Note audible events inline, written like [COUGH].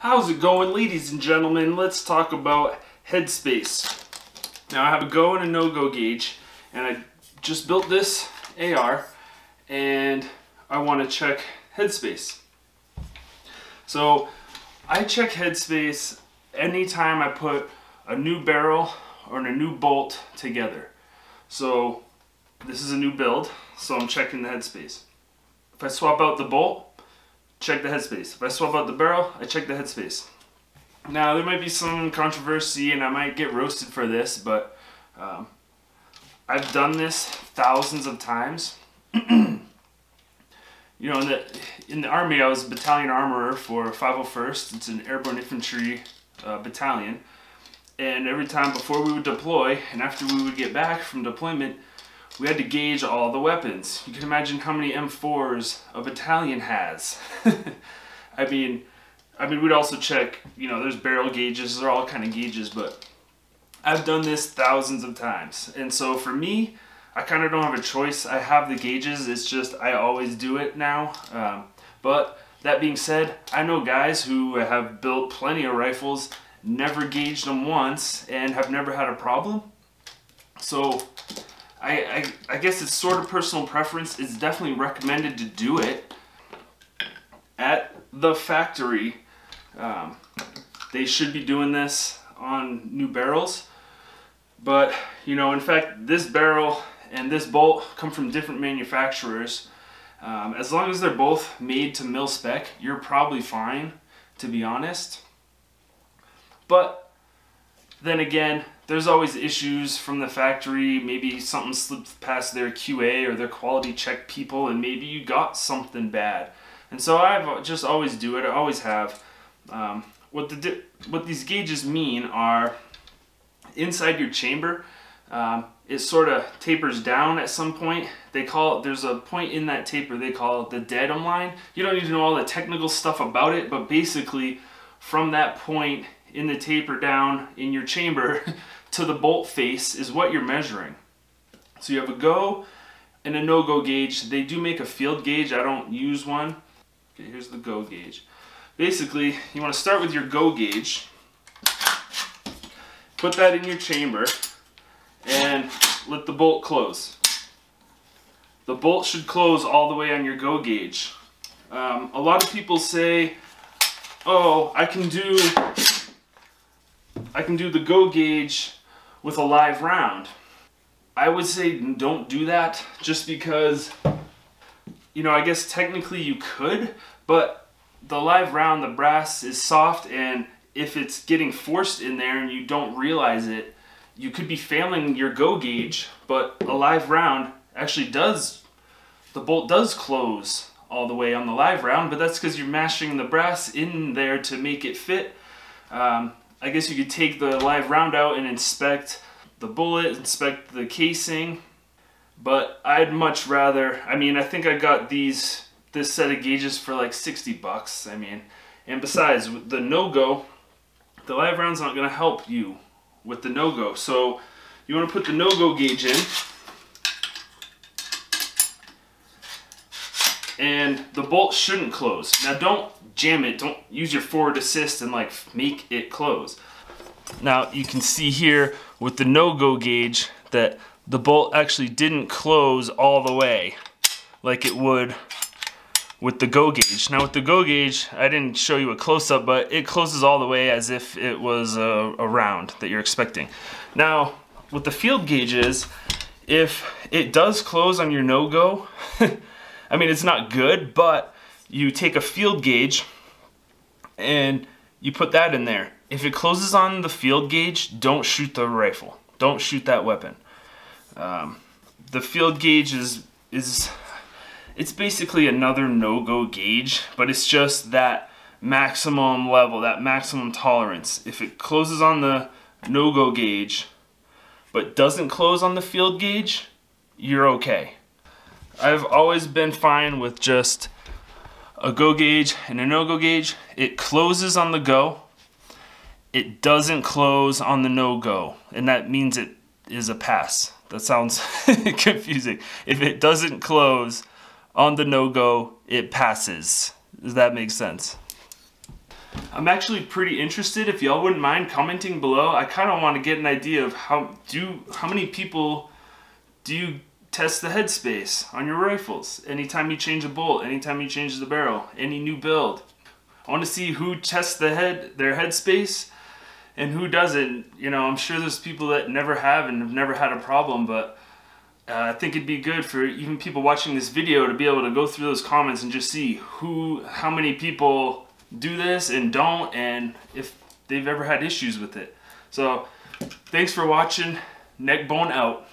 How's it going ladies and gentlemen? Let's talk about headspace. Now I have a go and a no-go gauge and I just built this AR and I want to check headspace. So I check headspace anytime I put a new barrel or a new bolt together. So this is a new build, so I'm checking the headspace. If I swap out the bolt, check the headspace. If I swap out the barrel, I check the headspace. Now there might be some controversy and I might get roasted for this, but um, I've done this thousands of times. [CLEARS THROAT] you know, in the, in the Army I was battalion armorer for 501st. It's an airborne infantry uh, battalion. And every time before we would deploy and after we would get back from deployment, we had to gauge all the weapons. You can imagine how many M4s a battalion has. [LAUGHS] I mean, I mean, we'd also check, you know, there's barrel gauges, they're all kind of gauges, but I've done this thousands of times. And so for me, I kind of don't have a choice. I have the gauges, it's just I always do it now. Um, but that being said, I know guys who have built plenty of rifles, never gauged them once, and have never had a problem. So I, I, I guess it's sort of personal preference. It's definitely recommended to do it at the factory. Um, they should be doing this on new barrels. But, you know, in fact, this barrel and this bolt come from different manufacturers. Um, as long as they're both made to mil spec, you're probably fine, to be honest. But, then again, there's always issues from the factory. Maybe something slipped past their QA or their quality check people, and maybe you got something bad. And so I've just always do it. I always have. Um, what the what these gauges mean are inside your chamber. Um, it sort of tapers down at some point. They call it, there's a point in that taper they call it the datum line. You don't need to know all the technical stuff about it, but basically from that point in the taper down in your chamber [LAUGHS] to the bolt face is what you're measuring. So you have a go and a no-go gauge. They do make a field gauge. I don't use one. Okay, here's the go gauge. Basically, you want to start with your go gauge. Put that in your chamber and let the bolt close. The bolt should close all the way on your go gauge. Um, a lot of people say, oh, I can do I can do the go gauge with a live round. I would say don't do that just because, you know, I guess technically you could, but the live round, the brass is soft and if it's getting forced in there and you don't realize it, you could be failing your go gauge, but a live round actually does, the bolt does close all the way on the live round, but that's because you're mashing the brass in there to make it fit. Um, I guess you could take the live round out and inspect the bullet, inspect the casing, but I'd much rather, I mean, I think I got these, this set of gauges for like 60 bucks, I mean, and besides, with the no-go, the live round's not gonna help you with the no-go, so you wanna put the no-go gauge in, and the bolt shouldn't close. Now don't jam it, don't use your forward assist and like make it close. Now you can see here with the no-go gauge that the bolt actually didn't close all the way like it would with the go gauge. Now with the go gauge, I didn't show you a close-up, but it closes all the way as if it was a, a round that you're expecting. Now with the field gauges, if it does close on your no-go, [LAUGHS] I mean it's not good, but you take a field gauge and you put that in there. If it closes on the field gauge, don't shoot the rifle. Don't shoot that weapon. Um, the field gauge is is it's basically another no-go gauge, but it's just that maximum level, that maximum tolerance. If it closes on the no-go gauge, but doesn't close on the field gauge, you're okay. I've always been fine with just a go gauge and a no-go gauge. It closes on the go. It doesn't close on the no-go. And that means it is a pass. That sounds [LAUGHS] confusing. If it doesn't close on the no-go, it passes. Does that make sense? I'm actually pretty interested. If y'all wouldn't mind commenting below, I kind of want to get an idea of how do how many people do you test the headspace on your rifles? Anytime you change a bolt, anytime you change the barrel, any new build. I want to see who tests the head their headspace and who doesn't. You know, I'm sure there's people that never have and have never had a problem, but uh, I think it'd be good for even people watching this video to be able to go through those comments and just see who, how many people do this and don't, and if they've ever had issues with it. So, thanks for watching. Neckbone out.